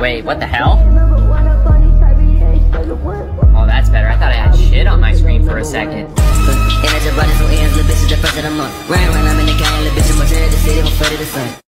Wait, what the hell? Oh, that's better. I thought I had shit on my screen for a second. And I just brought it some ends, little bitches the first of the month. Rain when I'm in the gang, little bitches, my the city, I'm afraid of the sun.